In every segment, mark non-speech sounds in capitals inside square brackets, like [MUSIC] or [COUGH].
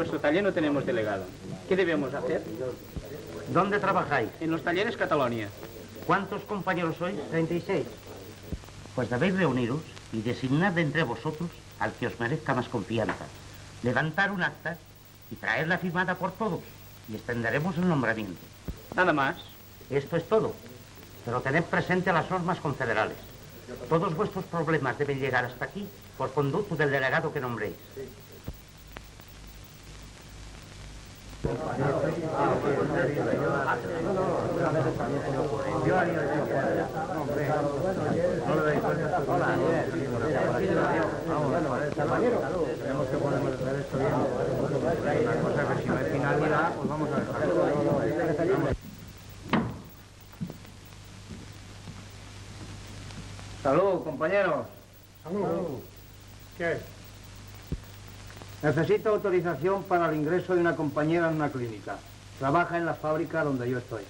nuestro taller no tenemos delegado. ¿Qué debemos hacer? ¿Dónde trabajáis? En los talleres Catalonia. ¿Cuántos compañeros sois? 36. Pues debéis reuniros y designar de entre vosotros al que os merezca más confianza. Levantar un acta y traerla firmada por todos. Y extenderemos el nombramiento. Nada más. Esto es todo. Pero tened presente las normas confederales. Todos vuestros problemas deben llegar hasta aquí por conducto del delegado que nombréis. Tenemos que esto bien. Si no hay finalidad, pues vamos a. Salud, compañeros. Salud. ¿Qué? Necesito autorización para el ingreso de una compañera en una clínica. Trabaja en la fábrica donde yo estoy.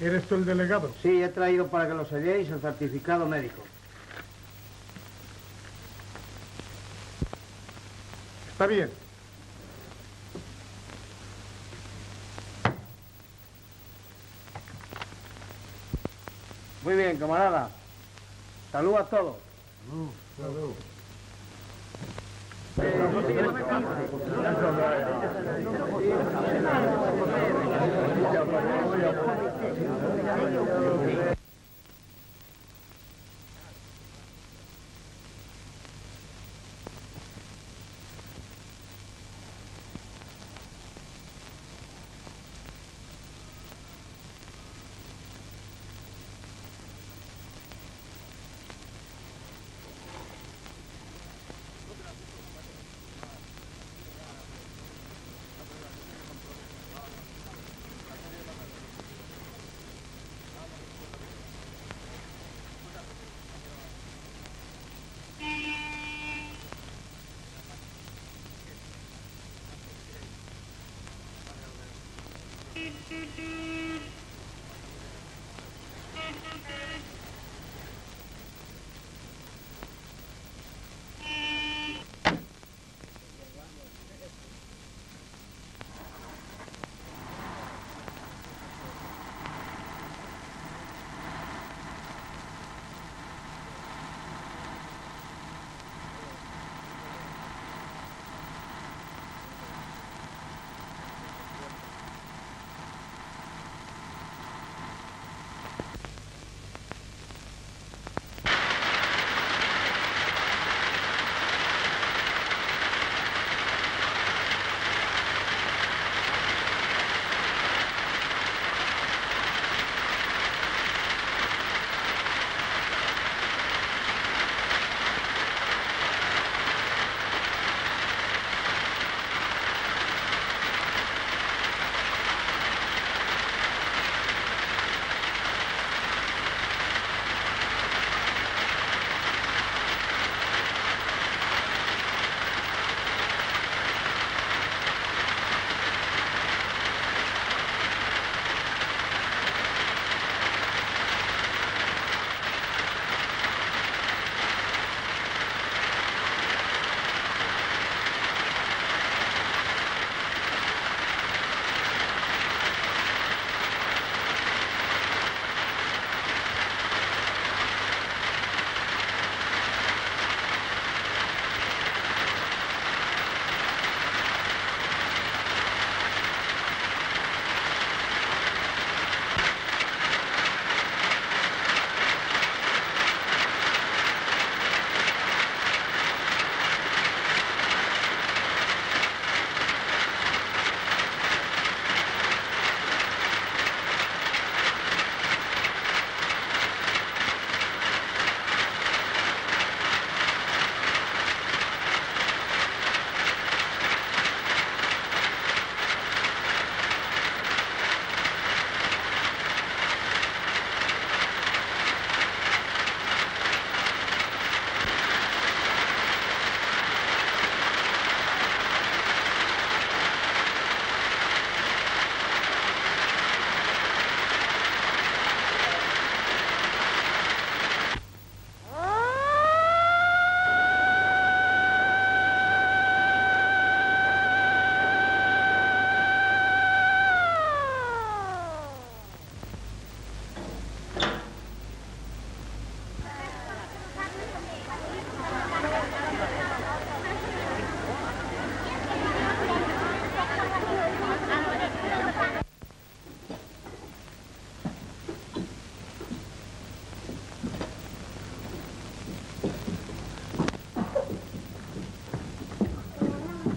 ¿Eres tú el delegado? Sí, he traído para que lo selléis el certificado médico. Está bien. Muy bien, camarada. Salud a todos. Salud.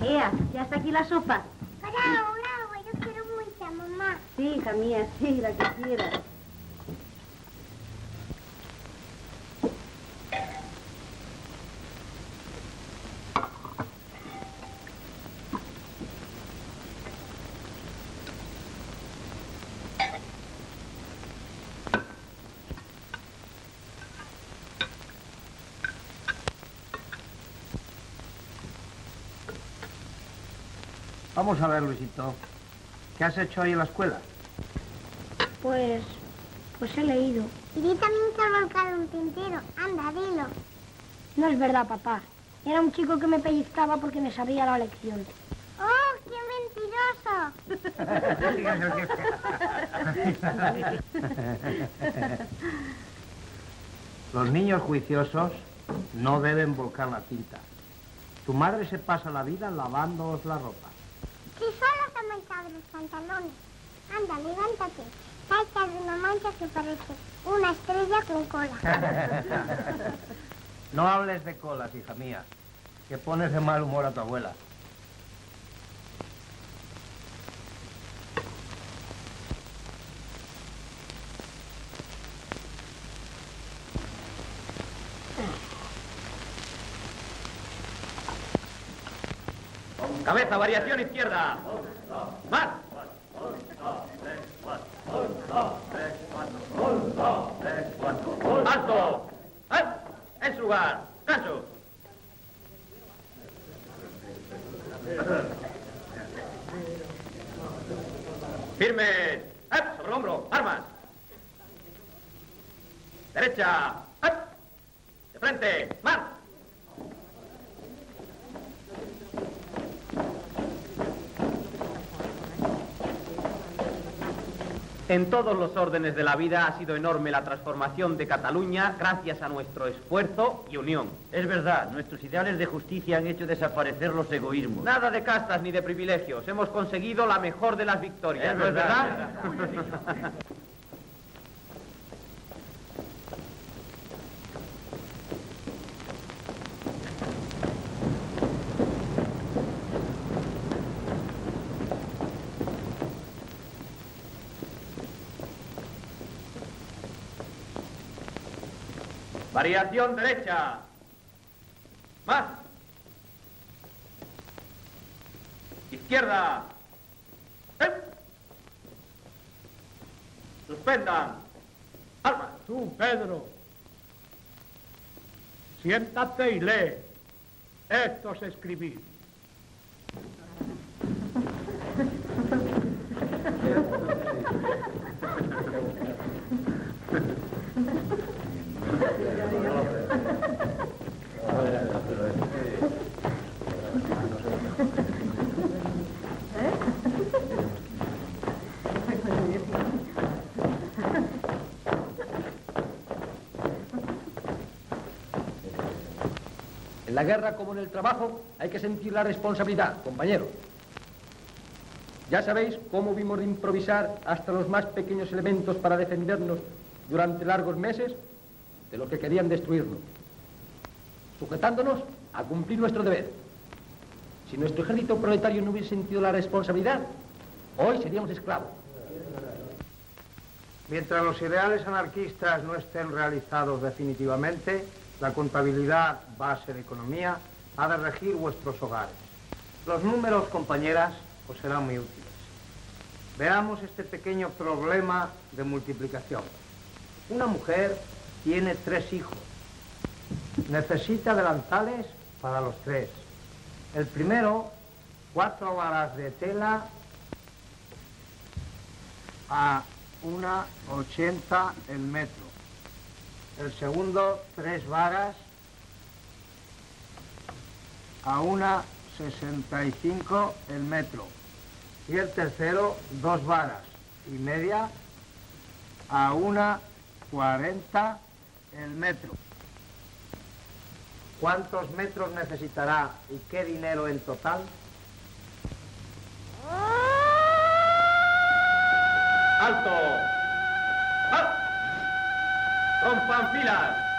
Ea, ya está aquí la sopa. Bravo, bravo, yo quiero mucha, mamá. Sí, hija mía, sí, la que quieras. Vamos a ver, Luisito. ¿Qué has hecho ahí en la escuela? Pues, pues he leído. Y di también se ha volcado un tintero. Anda, dilo. No es verdad, papá. Era un chico que me pellizcaba porque me sabía la lección. ¡Oh, qué mentiroso! [LAUGHS] Los niños juiciosos no deben volcar la tinta. Tu madre se pasa la vida lavándoos la ropa. Si solo me manchado los pantalones. Anda, levántate. Salta de una mancha que parece una estrella con cola. [LAUGHS] No hables de colas, hija mía, que pones de mal humor a tu abuela. Cabeza, variación izquierda. Más. Alto. En su lugar. Canso. Firme. Sobre el hombro. Armas. Derecha. De frente. En todos los órdenes de la vida ha sido enorme la transformación de Cataluña gracias a nuestro esfuerzo y unión. Es verdad, nuestros ideales de justicia han hecho desaparecer los egoísmos. Nada de castas ni de privilegios. Hemos conseguido la mejor de las victorias. Es ¿No es verdad, Variación derecha. Más. Izquierda. Suspendan. Armas. Tú, Pedro. Siéntate y lee. Esto es escribir. La guerra como en el trabajo hay que sentir la responsabilidad, compañero. Ya sabéis cómo vimos de improvisar hasta los más pequeños elementos para defendernos durante largos meses de los que querían destruirnos, sujetándonos a cumplir nuestro deber. Si nuestro ejército proletario no hubiese sentido la responsabilidad, hoy seríamos esclavos. Mientras los ideales anarquistas no estén realizados definitivamente, la contabilidad, base de economía, ha de regir vuestros hogares. Los números, compañeras, os serán muy útiles. Veamos este pequeño problema de multiplicación. Una mujer tiene tres hijos. Necesita delantales para los tres. El primero, cuatro varas de tela a una ochenta el metro. El segundo, tres varas a una sesenta y cinco el metro. Y el tercero, dos varas y media a una cuarenta el metro. ¿Cuántos metros necesitará y qué dinero en total? ¡Alto! ¡Ah! from Pampillas.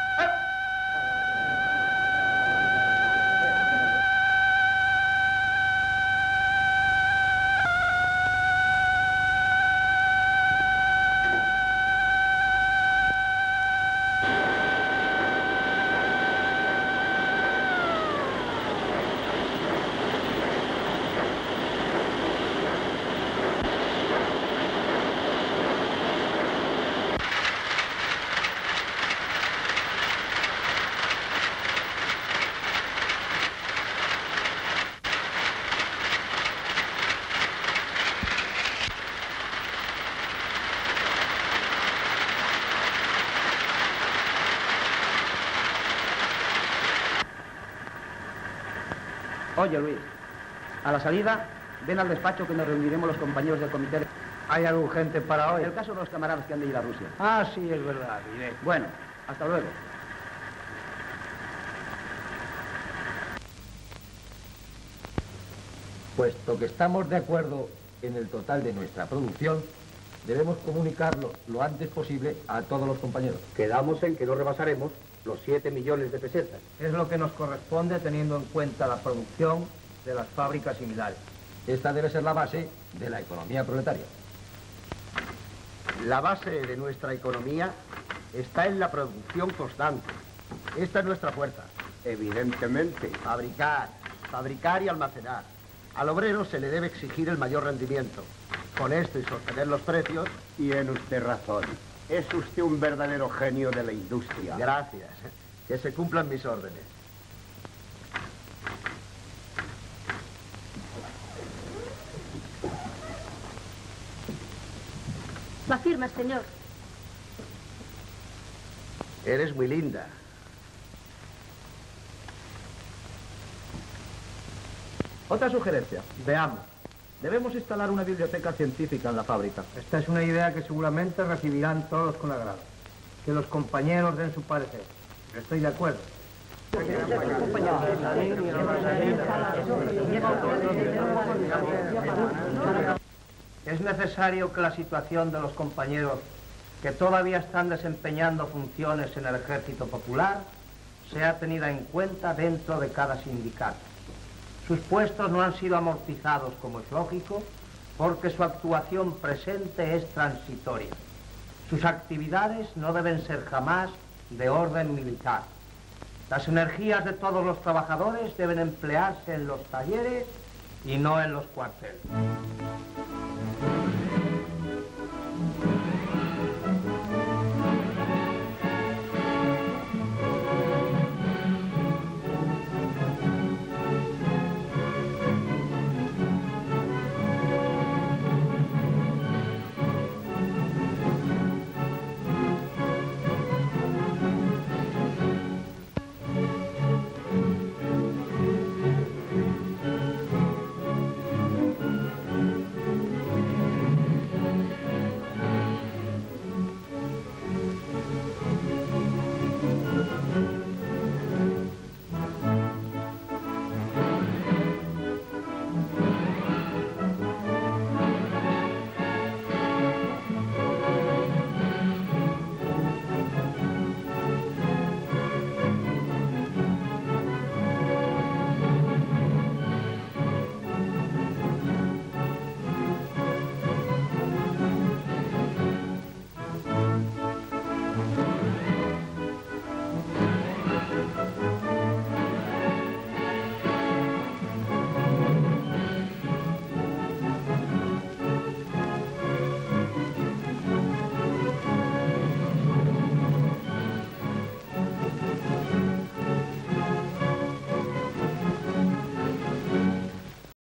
Oye, Luis, a la salida, ven al despacho que nos reuniremos los compañeros del comité. de- ¿Hay algo urgente para hoy? El caso de los camaradas que han de ir a Rusia. Ah, sí, es verdad, diré. Bueno, hasta luego. Puesto que estamos de acuerdo en el total de nuestra producción, debemos comunicarlo lo antes posible a todos los compañeros. Quedamos en que no rebasaremos los 7 millones de pesetas. Es lo que nos corresponde teniendo en cuenta la producción de las fábricas similares. Esta debe ser la base de la economía proletaria. La base de nuestra economía está en la producción constante. Esta es nuestra fuerza. Evidentemente. Fabricar, fabricar y almacenar. Al obrero se le debe exigir el mayor rendimiento. Con esto y sostener los precios... Tiene usted razón. Es usted un verdadero genio de la industria. Gracias. Que se cumplan mis órdenes. La firma, señor. Eres muy linda. Otra sugerencia. Veamos. Debemos instalar una biblioteca científica en la fábrica. Esta es una idea que seguramente recibirán todos con agrado. Que los compañeros den su parecer. Estoy de acuerdo. Es necesario que la situación de los compañeros que todavía están desempeñando funciones en el ejército popular sea tenida en cuenta dentro de cada sindicato. Sus puestos no han sido amortizados como es lógico porque su actuación presente es transitoria. Sus actividades no deben ser jamás de orden militar. Las energías de todos los trabajadores deben emplearse en los talleres y no en los cuarteles.